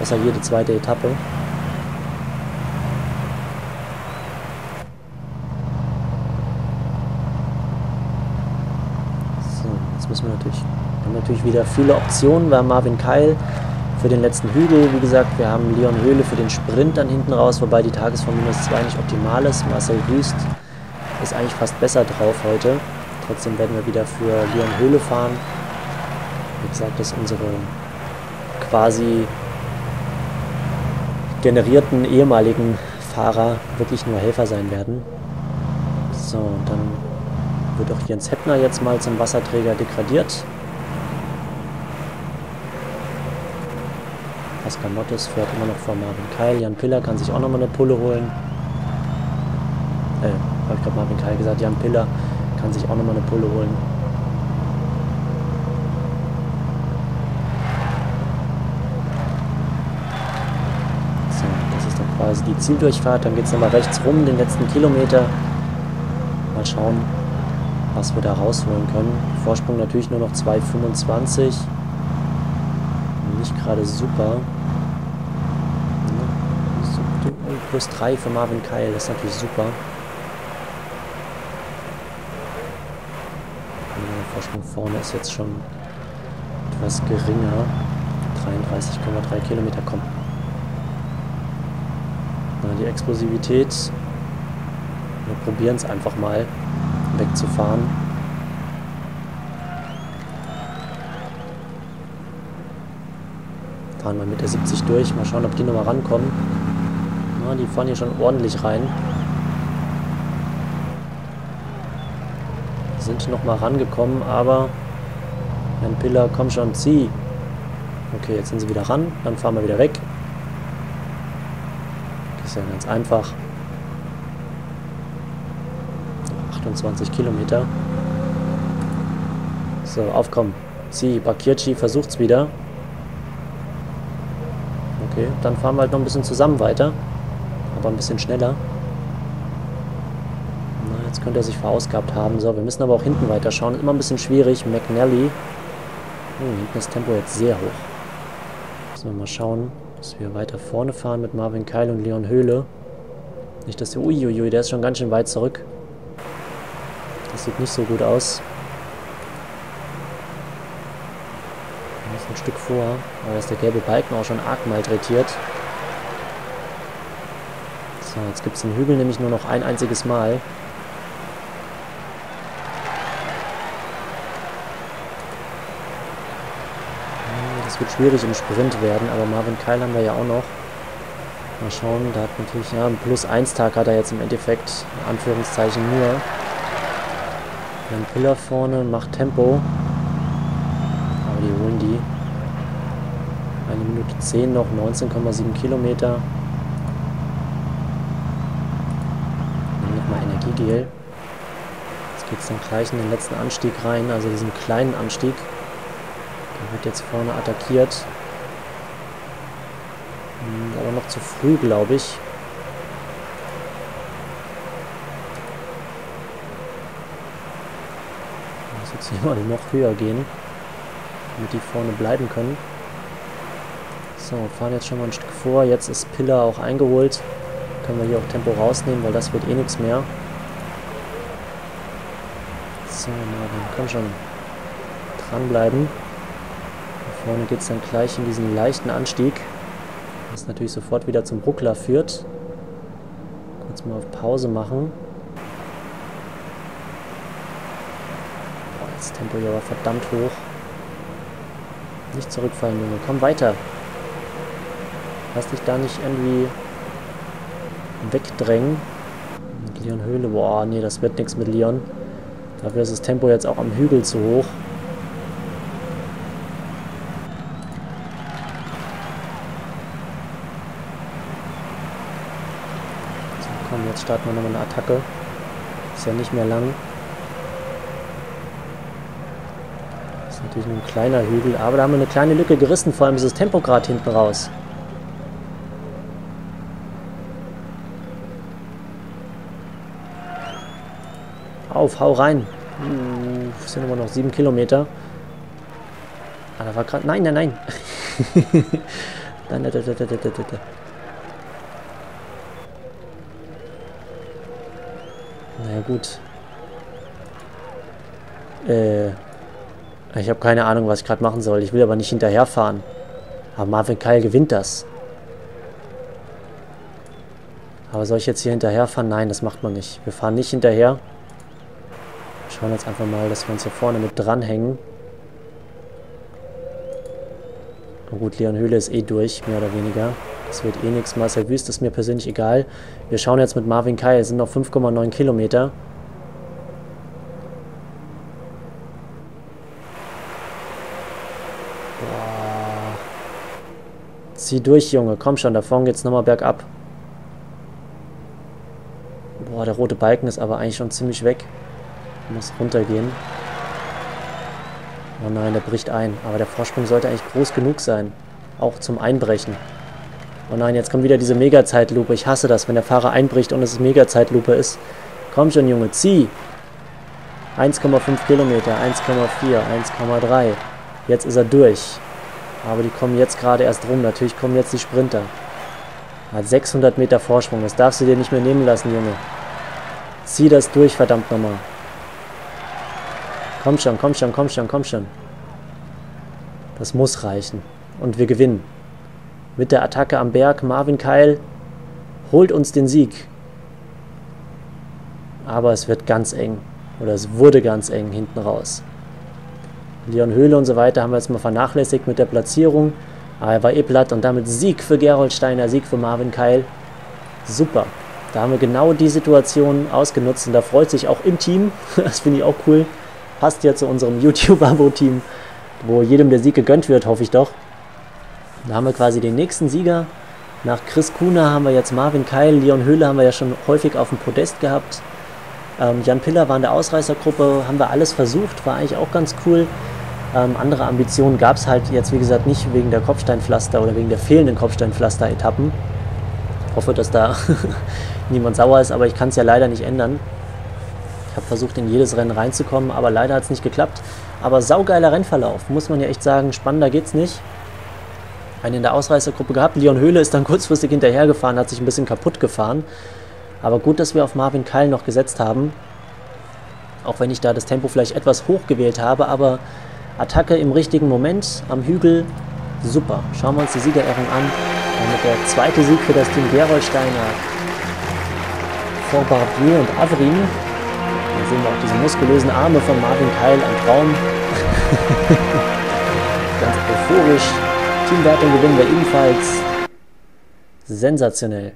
Außer jede zweite Etappe. müssen wir natürlich, wir haben natürlich wieder viele Optionen. Haben Marvin Keil für den letzten Hügel, wie gesagt, wir haben Leon Höhle für den Sprint dann hinten raus, wobei die Tagesform minus 2 nicht optimal ist. Marcel Wüst ist eigentlich fast besser drauf heute. Trotzdem werden wir wieder für Leon Höhle fahren. Wie gesagt, dass unsere quasi generierten ehemaligen Fahrer wirklich nur Helfer sein werden. So, dann wird auch Jens Heppner jetzt mal zum Wasserträger degradiert. Pascal Mottes fährt immer noch vor Marvin Keil. Jan Piller kann sich auch nochmal eine Pulle holen. Äh, habe ich gerade Marvin Keil gesagt. Jan Piller kann sich auch nochmal eine Pulle holen. So, das ist dann quasi die Zieldurchfahrt. Dann geht es nochmal rechts rum, den letzten Kilometer. Mal schauen, was wir da rausholen können. Vorsprung natürlich nur noch 2,25. Nicht gerade super. Plus 3 für Marvin Keil, das ist natürlich super. Der Vorsprung vorne ist jetzt schon etwas geringer. 33,3 Kilometer kommen. die Explosivität. Wir probieren es einfach mal wegzufahren. Fahren wir mit der 70 durch. Mal schauen, ob die nochmal rankommen. Na, die fahren hier schon ordentlich rein. Sind nochmal rangekommen, aber ein Piller, komm schon, zieh. Okay, jetzt sind sie wieder ran. Dann fahren wir wieder weg. Das ist ja ganz einfach. 28 Kilometer. So, aufkommen. Sie, Bakirci versucht's wieder. Okay, dann fahren wir halt noch ein bisschen zusammen weiter. Aber ein bisschen schneller. Na, jetzt könnte er sich verausgabt haben. So, wir müssen aber auch hinten weiter schauen. Immer ein bisschen schwierig. McNally. Oh, hinten ist Tempo jetzt sehr hoch. Müssen wir mal schauen, dass wir weiter vorne fahren mit Marvin Keil und Leon Höhle. Nicht, dass der... Uiuiui, der ist schon ganz schön weit zurück. Das sieht nicht so gut aus. Wir ein Stück vor. Aber ist der gelbe Balken auch schon arg malträtiert. So, jetzt gibt es den Hügel nämlich nur noch ein einziges Mal. Hm, das wird schwierig im Sprint werden, aber Marvin Keil haben wir ja auch noch. Mal schauen, da hat natürlich, ja, einen Plus 1 Tag hat er jetzt im Endeffekt, in Anführungszeichen nur. Ein Pillar vorne, macht Tempo. Aber die holen die. Eine Minute 10 noch, 19,7 Kilometer. Nehmen Energiegel. Jetzt geht es dann gleich in den letzten Anstieg rein, also diesen kleinen Anstieg. Der wird jetzt vorne attackiert. Hm, aber noch zu früh, glaube ich. Muss jetzt hier mal noch höher gehen, damit die vorne bleiben können. So, fahren jetzt schon mal ein Stück vor. Jetzt ist Pillar auch eingeholt. Können wir hier auch Tempo rausnehmen, weil das wird eh nichts mehr. So, Marvin, komm schon. Dranbleiben. Da vorne geht es dann gleich in diesen leichten Anstieg. Was natürlich sofort wieder zum Ruckler führt. Kurz mal auf Pause machen. Boah, das Tempo hier war verdammt hoch. Nicht zurückfallen, Junge. Komm weiter. Lass dich da nicht irgendwie wegdrängen. Leon Höhle, boah, nee, das wird nichts mit Leon. Dafür ist das Tempo jetzt auch am Hügel zu hoch. So, komm, jetzt starten wir nochmal eine Attacke. Ist ja nicht mehr lang. Ist natürlich nur ein kleiner Hügel, aber da haben wir eine kleine Lücke gerissen, vor allem ist das Tempo gerade hinten raus. Auf, hau rein. Uh, sind immer noch sieben Kilometer. Ah, da war gerade... Nein, nein, nein. nein, nein, nein, nein, nein, nein. Naja, gut. Äh... Ich habe keine Ahnung, was ich gerade machen soll. Ich will aber nicht hinterherfahren. Aber Marvin Kyle gewinnt das. Aber soll ich jetzt hier hinterherfahren? Nein, das macht man nicht. Wir fahren nicht hinterher schauen jetzt einfach mal, dass wir uns hier vorne mit dranhängen. Na gut, Leon Höhle ist eh durch, mehr oder weniger. Das wird eh nichts. Marcel Wüst ist mir persönlich egal. Wir schauen jetzt mit Marvin Kai. Es sind noch 5,9 Kilometer. Boah. Zieh durch, Junge. Komm schon, da vorne geht's nochmal bergab. Boah, der rote Balken ist aber eigentlich schon ziemlich weg. Muss runtergehen. Oh nein, der bricht ein. Aber der Vorsprung sollte eigentlich groß genug sein. Auch zum Einbrechen. Oh nein, jetzt kommt wieder diese Mega-Zeitlupe. Ich hasse das, wenn der Fahrer einbricht und es Mega-Zeitlupe ist. Komm schon, Junge, zieh! 1,5 Kilometer, 1,4, 1,3. Jetzt ist er durch. Aber die kommen jetzt gerade erst rum. Natürlich kommen jetzt die Sprinter. Hat 600 Meter Vorsprung. Das darfst du dir nicht mehr nehmen lassen, Junge. Zieh das durch, verdammt nochmal. Komm schon, komm schon, komm schon, komm schon. Das muss reichen. Und wir gewinnen. Mit der Attacke am Berg, Marvin Keil holt uns den Sieg. Aber es wird ganz eng. Oder es wurde ganz eng hinten raus. Leon Höhle und so weiter haben wir jetzt mal vernachlässigt mit der Platzierung. Aber er war eh platt und damit Sieg für Gerold Steiner, Sieg für Marvin Keil. Super. Da haben wir genau die Situation ausgenutzt und da freut sich auch im Team, das finde ich auch cool, passt ja zu unserem YouTube-Abo-Team, wo jedem der Sieg gegönnt wird, hoffe ich doch. Da haben wir quasi den nächsten Sieger. Nach Chris Kuna haben wir jetzt Marvin Keil, Leon Höhle haben wir ja schon häufig auf dem Podest gehabt. Ähm, Jan Piller war in der Ausreißergruppe, haben wir alles versucht, war eigentlich auch ganz cool. Ähm, andere Ambitionen gab es halt jetzt, wie gesagt, nicht wegen der Kopfsteinpflaster oder wegen der fehlenden Kopfsteinpflaster-Etappen. Hoffe, dass da niemand sauer ist, aber ich kann es ja leider nicht ändern. Ich habe versucht, in jedes Rennen reinzukommen, aber leider hat es nicht geklappt. Aber saugeiler Rennverlauf, muss man ja echt sagen. Spannender geht's nicht. Einen in der Ausreißergruppe gehabt. Leon Höhle ist dann kurzfristig hinterhergefahren, hat sich ein bisschen kaputt gefahren. Aber gut, dass wir auf Marvin Keil noch gesetzt haben. Auch wenn ich da das Tempo vielleicht etwas hoch gewählt habe, aber Attacke im richtigen Moment am Hügel, super. Schauen wir uns die Siegerehrung an. Damit der zweite Sieg für das Team Gerold Steiner vor Barbier und Avrin sehen wir auch diese muskulösen Arme von Marvin Keil, ein Traum. Ganz euphorisch. Teamwertung gewinnen wir ebenfalls. Sensationell.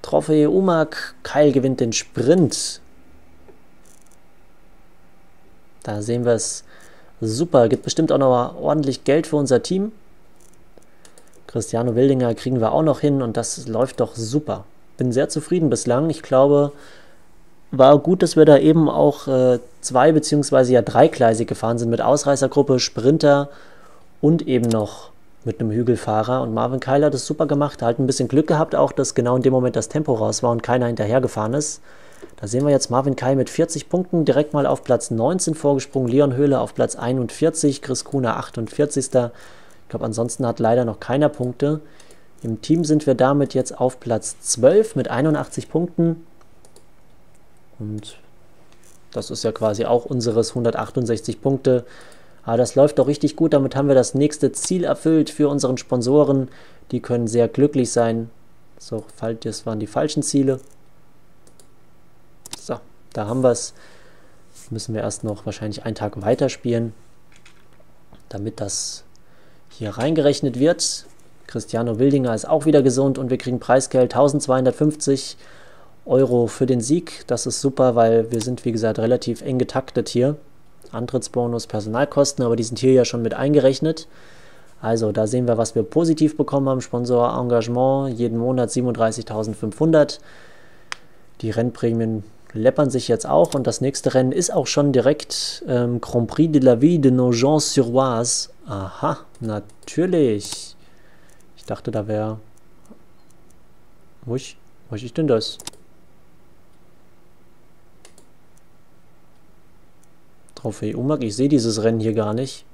Trophäe Umak, Keil gewinnt den Sprint. Da sehen wir es. Super, gibt bestimmt auch noch ordentlich Geld für unser Team. Cristiano Wildinger kriegen wir auch noch hin und das läuft doch super. Bin sehr zufrieden bislang. Ich glaube, war gut, dass wir da eben auch äh, zwei beziehungsweise ja dreigleisig gefahren sind mit Ausreißergruppe, Sprinter und eben noch mit einem Hügelfahrer. Und Marvin Keiler hat das super gemacht, hat ein bisschen Glück gehabt auch, dass genau in dem Moment das Tempo raus war und keiner hinterhergefahren ist. Da sehen wir jetzt Marvin Kai mit 40 Punkten direkt mal auf Platz 19 vorgesprungen, Leon Höhle auf Platz 41, Chris Kuna 48. Ich glaube, ansonsten hat leider noch keiner Punkte. Im Team sind wir damit jetzt auf Platz 12 mit 81 Punkten. Und das ist ja quasi auch unseres 168 Punkte. Aber das läuft doch richtig gut. Damit haben wir das nächste Ziel erfüllt für unseren Sponsoren. Die können sehr glücklich sein. So, das waren die falschen Ziele. So, da haben wir es. Müssen wir erst noch wahrscheinlich einen Tag weiterspielen, damit das hier reingerechnet wird. Cristiano Wildinger ist auch wieder gesund und wir kriegen Preisgeld 1250 Euro für den Sieg. Das ist super, weil wir sind, wie gesagt, relativ eng getaktet hier. Antrittsbonus, Personalkosten, aber die sind hier ja schon mit eingerechnet. Also da sehen wir, was wir positiv bekommen haben. Sponsor Engagement, jeden Monat 37.500. Die Rennprämien läppern sich jetzt auch und das nächste Rennen ist auch schon direkt ähm, Grand Prix de la Vie de Nogent-sur-Oise. Aha, natürlich. Ich dachte, da wäre... Wo, ich, wo ist denn das? Trophäe Umag. Ich sehe dieses Rennen hier gar nicht.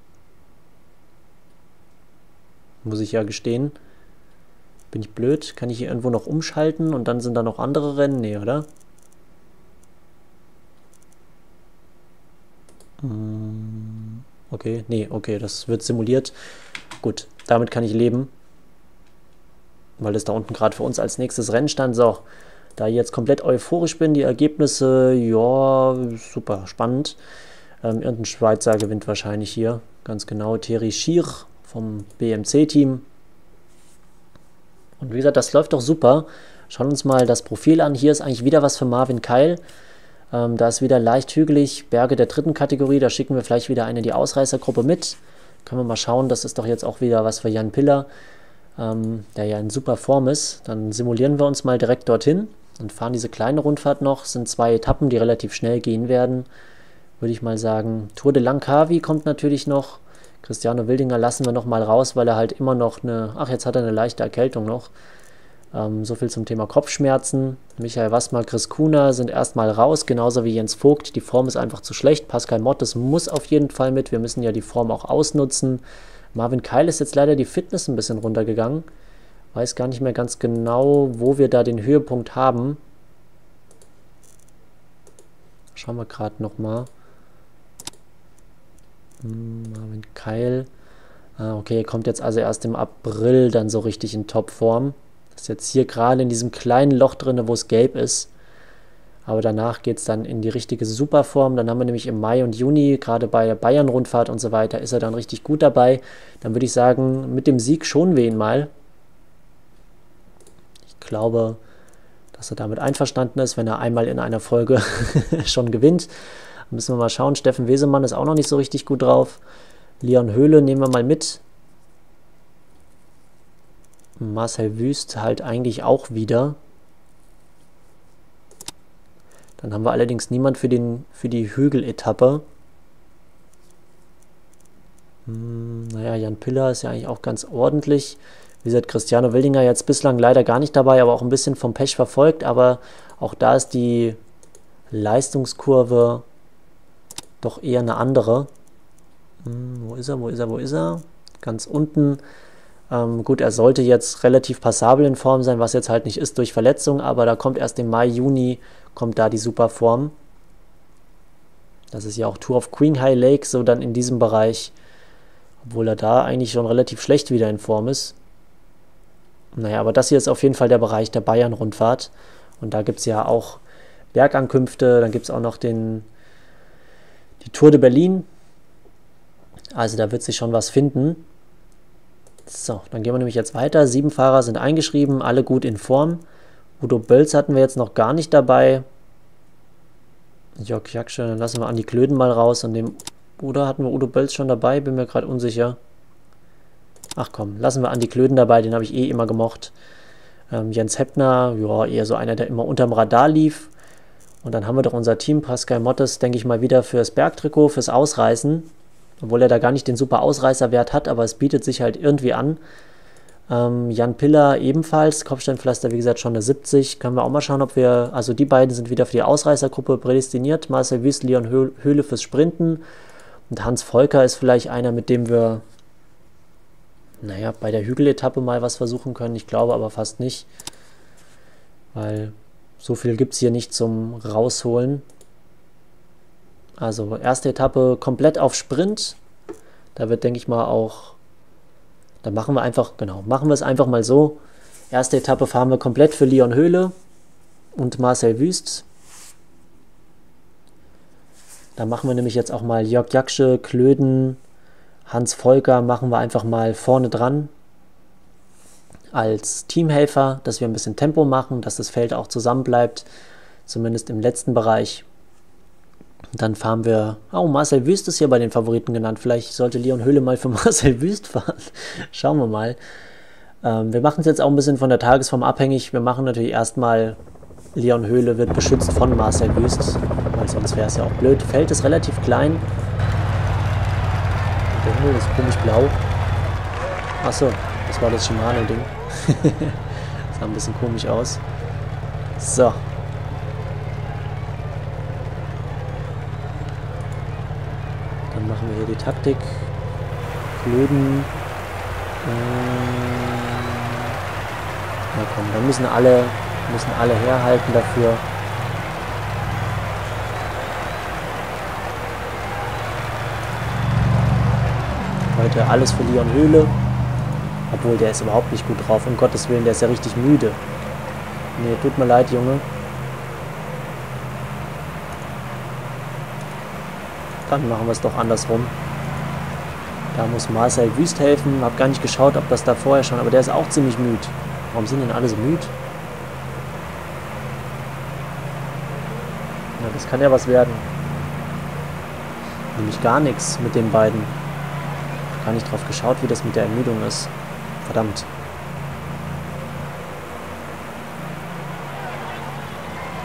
Muss ich ja gestehen. Bin ich blöd? Kann ich hier irgendwo noch umschalten und dann sind da noch andere Rennen? Nee, oder? Hm, okay, nee, okay, das wird simuliert. Gut, damit kann ich leben. Weil das da unten gerade für uns als nächstes Rennen stand. So, da ich jetzt komplett euphorisch bin, die Ergebnisse, ja, super spannend. Ähm, irgendein Schweizer gewinnt wahrscheinlich hier. Ganz genau. Thierry Schier vom BMC-Team. Und wie gesagt, das läuft doch super. Schauen wir uns mal das Profil an. Hier ist eigentlich wieder was für Marvin Keil. Ähm, da ist wieder leicht hügelig. Berge der dritten Kategorie. Da schicken wir vielleicht wieder eine die Ausreißergruppe mit. Können wir mal schauen. Das ist doch jetzt auch wieder was für Jan Piller, ähm, der ja in super Form ist. Dann simulieren wir uns mal direkt dorthin und fahren diese kleine Rundfahrt noch. Das sind zwei Etappen, die relativ schnell gehen werden würde ich mal sagen. Tour de Langkawi kommt natürlich noch. Cristiano Wildinger lassen wir noch mal raus, weil er halt immer noch eine, ach jetzt hat er eine leichte Erkältung noch. Ähm, so viel zum Thema Kopfschmerzen. Michael Wassmer, Chris Kuna sind erstmal raus, genauso wie Jens Vogt. Die Form ist einfach zu schlecht. Pascal Mottes muss auf jeden Fall mit. Wir müssen ja die Form auch ausnutzen. Marvin Keil ist jetzt leider die Fitness ein bisschen runtergegangen. Weiß gar nicht mehr ganz genau, wo wir da den Höhepunkt haben. Schauen wir gerade nochmal. Hm, Marvin Keil. Ah, okay, er kommt jetzt also erst im April dann so richtig in Topform. Ist jetzt hier gerade in diesem kleinen Loch drin, wo es gelb ist. Aber danach geht es dann in die richtige Superform. Dann haben wir nämlich im Mai und Juni, gerade bei der Bayern-Rundfahrt und so weiter, ist er dann richtig gut dabei. Dann würde ich sagen, mit dem Sieg schonen wir ihn mal. Ich glaube, dass er damit einverstanden ist, wenn er einmal in einer Folge schon gewinnt. Müssen wir mal schauen. Steffen Wesemann ist auch noch nicht so richtig gut drauf. Leon Höhle nehmen wir mal mit. Marcel Wüst halt eigentlich auch wieder. Dann haben wir allerdings niemand für, den, für die Hügeletappe. Hm, naja, Jan Piller ist ja eigentlich auch ganz ordentlich. Wie gesagt, Cristiano Wildinger jetzt bislang leider gar nicht dabei, aber auch ein bisschen vom Pech verfolgt. Aber auch da ist die Leistungskurve doch eher eine andere. Hm, wo ist er, wo ist er, wo ist er? Ganz unten. Ähm, gut, er sollte jetzt relativ passabel in Form sein, was jetzt halt nicht ist durch Verletzung, aber da kommt erst im Mai, Juni, kommt da die super Form. Das ist ja auch Tour of Queen High Lake, so dann in diesem Bereich, obwohl er da eigentlich schon relativ schlecht wieder in Form ist. Naja, aber das hier ist auf jeden Fall der Bereich der Bayern-Rundfahrt. Und da gibt es ja auch Bergankünfte, dann gibt es auch noch den die Tour de Berlin. Also da wird sich schon was finden. So, dann gehen wir nämlich jetzt weiter. Sieben Fahrer sind eingeschrieben, alle gut in Form. Udo Bölz hatten wir jetzt noch gar nicht dabei. Jörg Jaksche, dann lassen wir Andi Klöden mal raus. Und dem, oder hatten wir Udo Bölz schon dabei? Bin mir gerade unsicher. Ach komm, lassen wir Andi Klöden dabei, den habe ich eh immer gemocht. Ähm, Jens Heppner, ja, eher so einer, der immer unterm Radar lief. Und dann haben wir doch unser Team, Pascal Mottes, denke ich mal, wieder fürs Bergtrikot, fürs Ausreißen. Obwohl er da gar nicht den super Ausreißerwert hat, aber es bietet sich halt irgendwie an. Ähm, Jan Piller ebenfalls, Kopfsteinpflaster, wie gesagt, schon eine 70. Können wir auch mal schauen, ob wir, also die beiden sind wieder für die Ausreißergruppe prädestiniert. Marcel Wüst, Leon Höhle fürs Sprinten. Und Hans Volker ist vielleicht einer, mit dem wir, naja, bei der Hügeletappe mal was versuchen können. Ich glaube aber fast nicht, weil so viel gibt es hier nicht zum Rausholen. Also erste Etappe komplett auf Sprint. Da wird, denke ich mal, auch dann machen wir einfach, genau, machen wir es einfach mal so. Erste Etappe fahren wir komplett für Leon Höhle und Marcel Wüst. Da machen wir nämlich jetzt auch mal Jörg Jaksche, Klöden, Hans Volker machen wir einfach mal vorne dran als Teamhelfer, dass wir ein bisschen Tempo machen, dass das Feld auch zusammen bleibt, zumindest im letzten Bereich. Dann fahren wir. Oh, Marcel Wüst ist hier bei den Favoriten genannt. Vielleicht sollte Leon Höhle mal für Marcel Wüst fahren. Schauen wir mal. Ähm, wir machen es jetzt auch ein bisschen von der Tagesform abhängig. Wir machen natürlich erstmal, Leon Höhle wird beschützt von Marcel Wüst, weil sonst wäre es ja auch blöd. Feld ist relativ klein. Der Himmel ist komisch blau. Achso, das war das Shimano-Ding. sah ein bisschen komisch aus. So, Dann machen wir hier die Taktik. Klöden. Ähm, na komm, dann müssen alle, müssen alle herhalten dafür. Heute alles Leon Höhle. Obwohl, der ist überhaupt nicht gut drauf. Um Gottes Willen, der ist ja richtig müde. Nee, tut mir leid, Junge. Dann machen wir es doch andersrum. Da muss Marcel Wüst helfen. Hab gar nicht geschaut, ob das da vorher schon... Aber der ist auch ziemlich müde. Warum sind denn alle so müde? Ja, das kann ja was werden. Nämlich gar nichts mit den beiden. Gar nicht drauf geschaut, wie das mit der Ermüdung ist. Verdammt.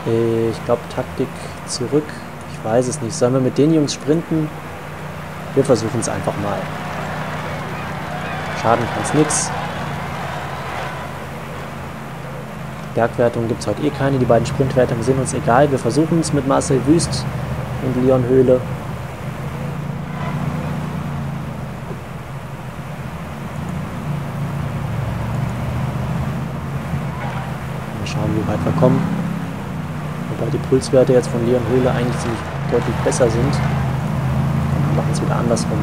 Ich glaube, Taktik zurück weiß es nicht. Sollen wir mit den Jungs sprinten? Wir versuchen es einfach mal. Schaden kann es nichts. Bergwertung gibt es heute eh keine. Die beiden Sprintwertungen sind uns egal. Wir versuchen es mit Marcel Wüst und Leon Höhle. Mal schauen, wie weit wir kommen. Wobei die Pulswerte jetzt von Leon Höhle eigentlich ziemlich deutlich besser sind. Wir machen es wieder andersrum.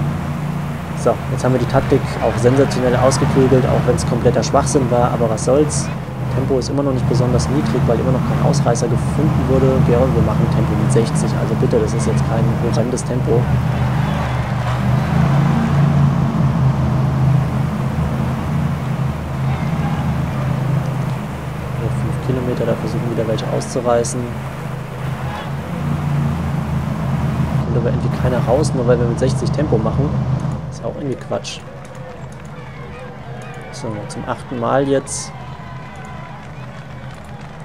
So, jetzt haben wir die Taktik auch sensationell ausgeklügelt, auch wenn es kompletter Schwachsinn war, aber was soll's. Tempo ist immer noch nicht besonders niedrig, weil immer noch kein Ausreißer gefunden wurde. Georg, wir machen Tempo mit 60, also bitte, das ist jetzt kein horrendes Tempo. Kilometer, da versuchen wieder welche auszureißen. kommt aber irgendwie keiner raus, nur weil wir mit 60 Tempo machen. Ist ja auch irgendwie Quatsch. So, zum achten Mal jetzt.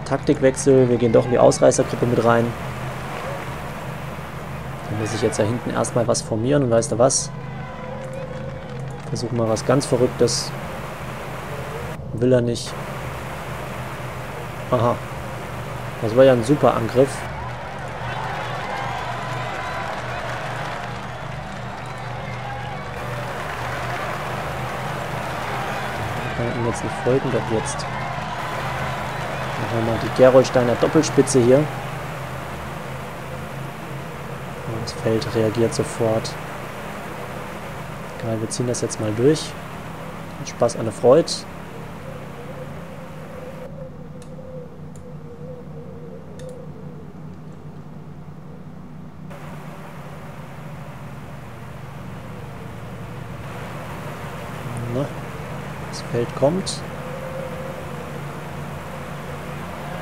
Taktikwechsel, wir gehen doch in die Ausreißergruppe mit rein. Dann muss ich jetzt da hinten erstmal was formieren und weißt du was? Versuchen mal was ganz Verrücktes. Will er nicht. Aha. Das war ja ein super Angriff. jetzt nicht folgen, doch jetzt. Machen wir mal die Gerolsteiner Doppelspitze hier. Und das Feld reagiert sofort. Geil, wir ziehen das jetzt mal durch. Spaß an der Freude. Feld kommt.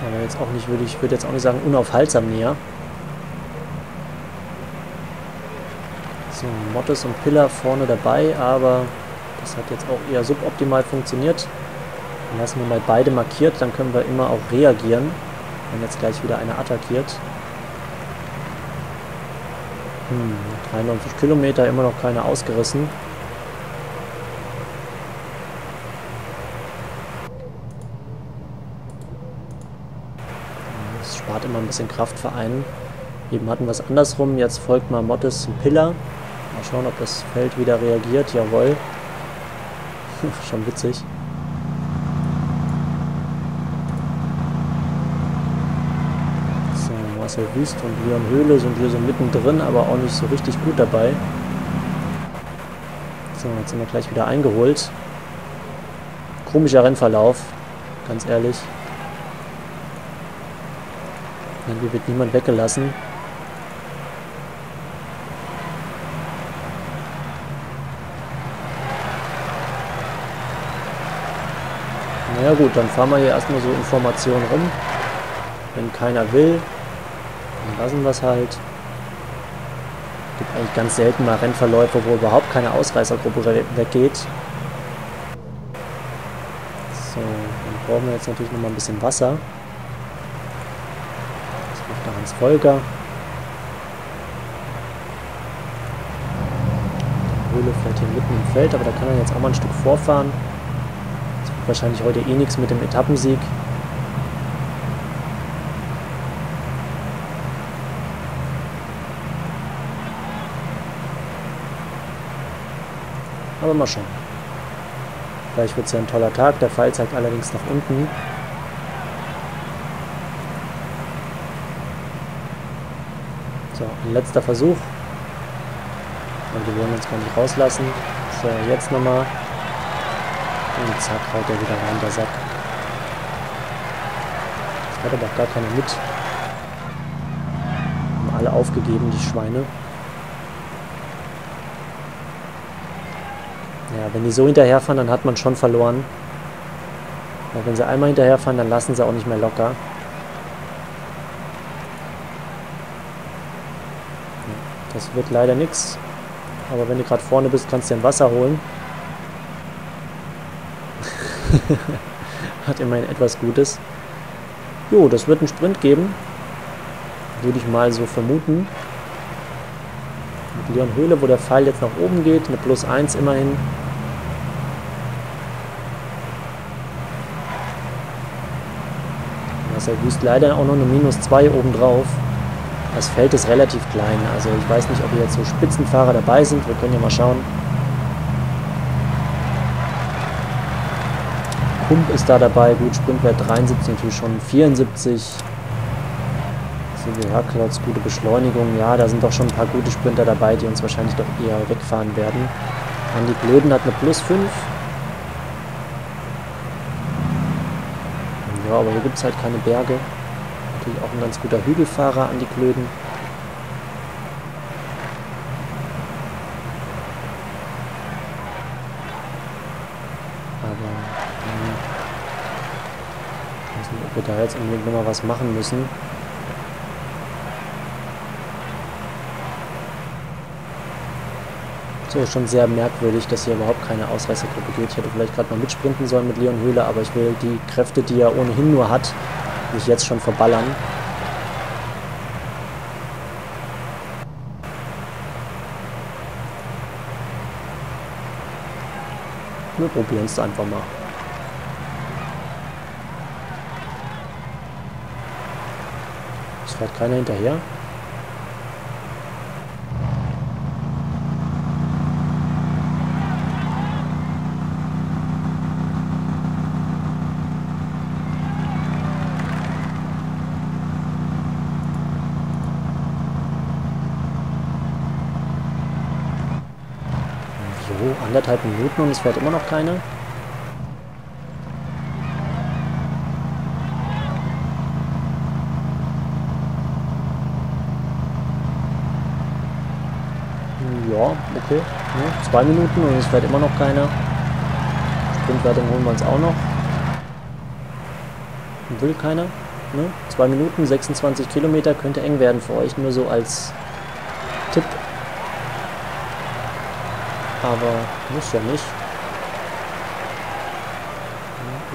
Aber jetzt auch nicht, würde ich würde jetzt auch nicht sagen, unaufhaltsam näher. So, Mottes und Pillar vorne dabei, aber das hat jetzt auch eher suboptimal funktioniert. Dann lassen wir mal beide markiert, dann können wir immer auch reagieren, wenn jetzt gleich wieder einer attackiert. Hm, 93 Kilometer, immer noch keine ausgerissen. Immer ein bisschen Kraft vereinen. Eben hatten wir es andersrum, jetzt folgt mal Mottes zum Pillar. Mal schauen, ob das Feld wieder reagiert. Jawohl. Schon witzig. So, Marcel Wüst und Leon Höhle sind hier so mittendrin, aber auch nicht so richtig gut dabei. So, jetzt sind wir gleich wieder eingeholt. Komischer Rennverlauf, ganz ehrlich. Irgendwie wird niemand weggelassen. Naja gut, dann fahren wir hier erstmal so Informationen rum. Wenn keiner will, dann lassen wir es halt. Es gibt eigentlich ganz selten mal Rennverläufe, wo überhaupt keine Ausreißergruppe weggeht. So, dann brauchen wir jetzt natürlich noch mal ein bisschen Wasser. Das. Die Höhle fährt hier mitten im Feld, aber da kann er jetzt auch mal ein Stück vorfahren wahrscheinlich heute eh nichts mit dem Etappensieg. Aber mal schauen. Vielleicht wird es ja ein toller Tag. Der Pfeil zeigt allerdings nach unten. Ein letzter Versuch. Und wir wollen uns gar nicht rauslassen. So, jetzt nochmal. Und zack, haut er wieder rein, der Sack. Das hat aber auch gar keiner mit. Haben alle aufgegeben, die Schweine. Ja, wenn die so hinterherfahren, dann hat man schon verloren. Aber wenn sie einmal hinterherfahren, dann lassen sie auch nicht mehr locker. Wird leider nichts. Aber wenn du gerade vorne bist, kannst du dir ein Wasser holen. Hat immerhin etwas Gutes. Jo, das wird einen Sprint geben. Würde ich mal so vermuten. Mit Leon Höhle, wo der Pfeil jetzt nach oben geht. Eine Plus 1 immerhin. Marcel Wüst leider auch noch eine Minus 2 obendrauf. Das Feld ist relativ klein. Also ich weiß nicht, ob hier jetzt so Spitzenfahrer dabei sind. Wir können ja mal schauen. Kump ist da dabei. Gut, Sprintwert 73, natürlich schon 74. Silvio Herklotz, gute Beschleunigung. Ja, da sind doch schon ein paar gute Sprinter dabei, die uns wahrscheinlich doch eher wegfahren werden. Andi Glöden hat eine Plus 5. Ja, aber hier gibt es halt keine Berge. Natürlich auch ein ganz guter Hügelfahrer, Andi Glöden. wir da jetzt unbedingt nochmal was machen müssen. So, schon sehr merkwürdig, dass hier überhaupt keine Ausreißergruppe geht. Ich hätte vielleicht gerade mal mitsprinten sollen mit Leon Höhle, aber ich will die Kräfte, die er ohnehin nur hat, nicht jetzt schon verballern. Wir probieren es einfach mal. fährt keiner hinterher. So, anderthalb Minuten und es fährt immer noch keiner. Ja, okay. Ja, zwei Minuten und es fährt immer noch keiner. Sprintwertung holen wir uns auch noch. Will keiner. Ne? Zwei Minuten, 26 Kilometer, könnte eng werden für euch, nur so als Tipp. Aber muss ja nicht.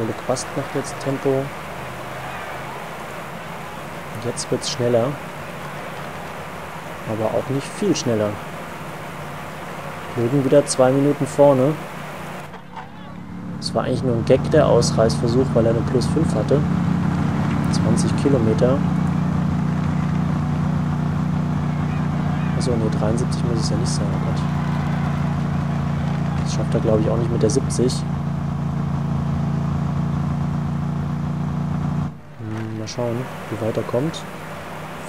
Kohle Quast macht jetzt Tempo. Und jetzt wird es schneller. Aber auch nicht viel schneller. Blöden wieder zwei Minuten vorne. Das war eigentlich nur ein Gag, der Ausreißversuch, weil er eine Plus 5 hatte. 20 Kilometer. Achso, nee, 73 muss es ja nicht sein, oh Gott. Das schafft er, glaube ich, auch nicht mit der 70. schauen, wie weit er kommt.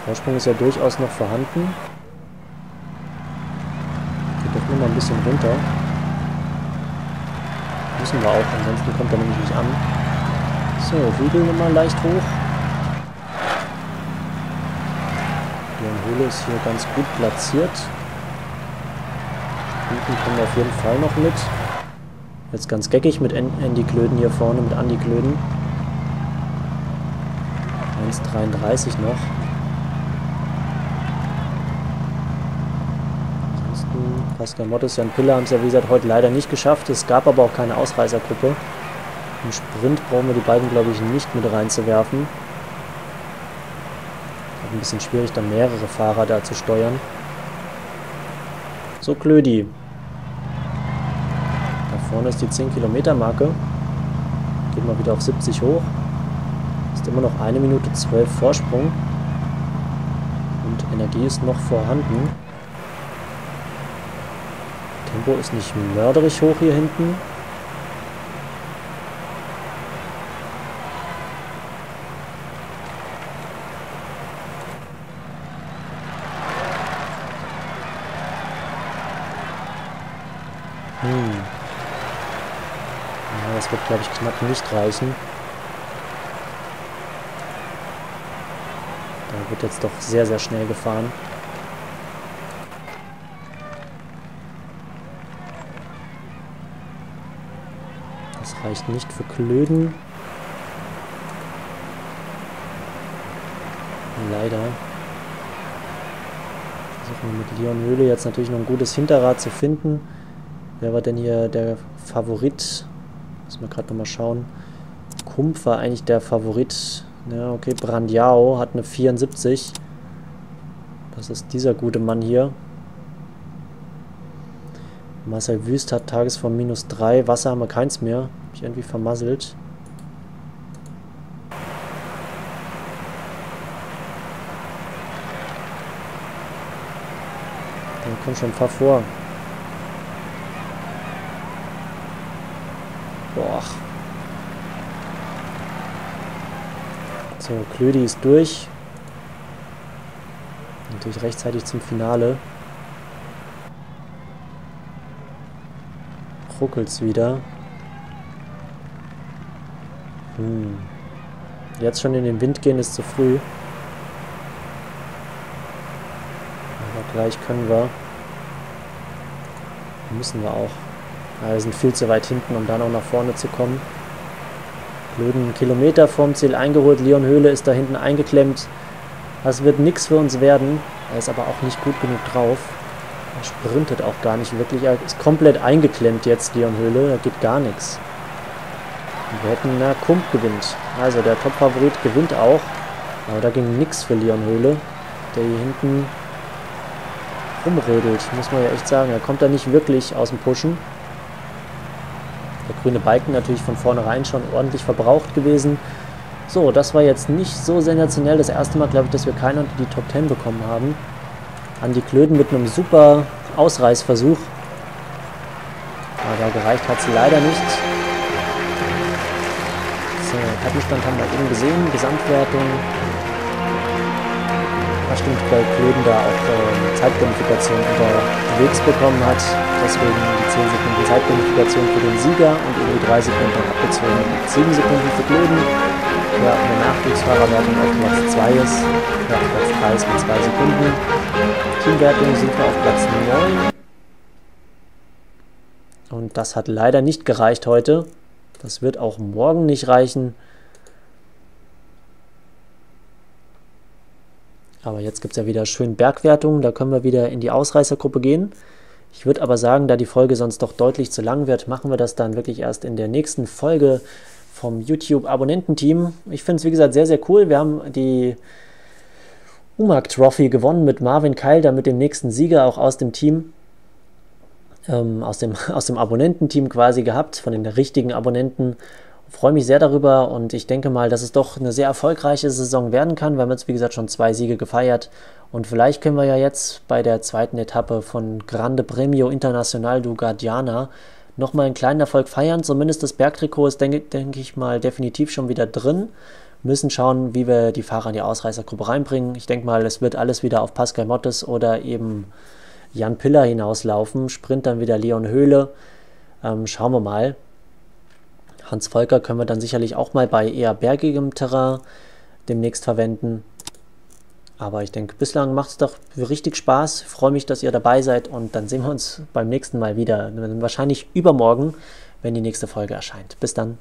Vorsprung ist ja durchaus noch vorhanden. Geht doch nur mal ein bisschen runter. Müssen wir auch, ansonsten kommt er nämlich nicht an. So, Hügel nochmal leicht hoch. Leon Höhle ist hier ganz gut platziert. Hinten kommen wir auf jeden Fall noch mit. Jetzt ganz geckig mit Andy Klöden hier vorne, mit Andy Klöden. 1,33 noch. Pascal Mottes, Jan Piller haben es ja wie gesagt heute leider nicht geschafft. Es gab aber auch keine Ausreißergruppe. Im Sprint brauchen wir die beiden, glaube ich, nicht mit reinzuwerfen. Auch ein bisschen schwierig, dann mehrere Fahrer da zu steuern. So, Klödi. Da vorne ist die 10 Kilometer Marke. Geht mal wieder auf 70 hoch. Ist immer noch eine Minute 12 Vorsprung. Und Energie ist noch vorhanden. Tempo ist nicht mörderisch hoch hier hinten. Hm. Ja, das wird, glaube ich, knapp nicht reichen. Wird jetzt doch sehr, sehr schnell gefahren. Reicht nicht für Klöden. Leider. Versuchen wir mit Leon Höhle jetzt natürlich noch ein gutes Hinterrad zu finden. Wer war denn hier der Favorit? Müssen wir gerade nochmal schauen. Kumpf war eigentlich der Favorit. Ja, okay, Brandiao hat eine 74. Das ist dieser gute Mann hier. Marcel Wüst hat Tagesform minus 3. Wasser haben wir keins mehr ich irgendwie vermasselt. Dann komm schon, fahr vor. Boah. So, Klödi ist durch. Natürlich rechtzeitig zum Finale. Ruckelt's wieder. Hm. Jetzt schon in den Wind gehen ist zu früh. Aber gleich können wir. Müssen wir auch. Ja, wir sind viel zu weit hinten, um da noch nach vorne zu kommen. Blöden Kilometer vorm Ziel eingeholt. Leon Höhle ist da hinten eingeklemmt. Das wird nichts für uns werden. Er ist aber auch nicht gut genug drauf. Er sprintet auch gar nicht wirklich. Er ist komplett eingeklemmt jetzt, Leon Höhle. Da geht gar nichts. Wir hätten, na, Kump gewinnt. Also der Top-Favorit gewinnt auch. Aber da ging nichts für Leon Höhle. Der hier hinten rumrödelt, muss man ja echt sagen. Er kommt da nicht wirklich aus dem Pushen. Der grüne Balken natürlich von vornherein schon ordentlich verbraucht gewesen. So, das war jetzt nicht so sensationell. Das erste Mal, glaube ich, dass wir keinen unter die Top 10 bekommen haben. Andi Klöden mit einem super Ausreißversuch. Aber gereicht hat es leider nicht. Tabellenstand haben wir eben gesehen, Gesamtwertung. Da stimmt, weil Klöden da auch äh, Zeitbonifikation unterwegs bekommen hat. Deswegen die 10 Sekunden Zeitbonifikation für den Sieger und die 3 Sekunden abgezogen. 7 Sekunden für Klöden, der in der Nachwuchsfahrerwertung auf Platz 2 ist. Ja, Platz 3 ist mit 2 Sekunden. Teamwertung sind wir auf Platz 9. Und das hat leider nicht gereicht heute. Das wird auch morgen nicht reichen. Aber jetzt gibt es ja wieder schön Bergwertungen, da können wir wieder in die Ausreißergruppe gehen. Ich würde aber sagen, da die Folge sonst doch deutlich zu lang wird, machen wir das dann wirklich erst in der nächsten Folge vom YouTube-Abonnententeam. Ich finde es, wie gesagt, sehr, sehr cool. Wir haben die UMAG Trophy gewonnen mit Marvin Keil, damit dem nächsten Sieger auch aus dem Team, ähm, aus dem, aus dem Abonnententeam quasi gehabt, von den richtigen Abonnenten freue mich sehr darüber und ich denke mal, dass es doch eine sehr erfolgreiche Saison werden kann. Wir haben jetzt, wie gesagt, schon zwei Siege gefeiert und vielleicht können wir ja jetzt bei der zweiten Etappe von Grande Premio Internacional du Guadiana nochmal einen kleinen Erfolg feiern. Zumindest das Bergtrikot ist, denke, denke ich mal, definitiv schon wieder drin. Müssen schauen, wie wir die Fahrer in die Ausreißergruppe reinbringen. Ich denke mal, es wird alles wieder auf Pascal Mottes oder eben Jan Piller hinauslaufen. Sprint dann wieder Leon Höhle. Ähm, schauen wir mal. Hans Volker können wir dann sicherlich auch mal bei eher bergigem Terrain demnächst verwenden. Aber ich denke, bislang macht es doch richtig Spaß. Ich freue mich, dass ihr dabei seid und dann sehen wir uns beim nächsten Mal wieder. Wahrscheinlich übermorgen, wenn die nächste Folge erscheint. Bis dann.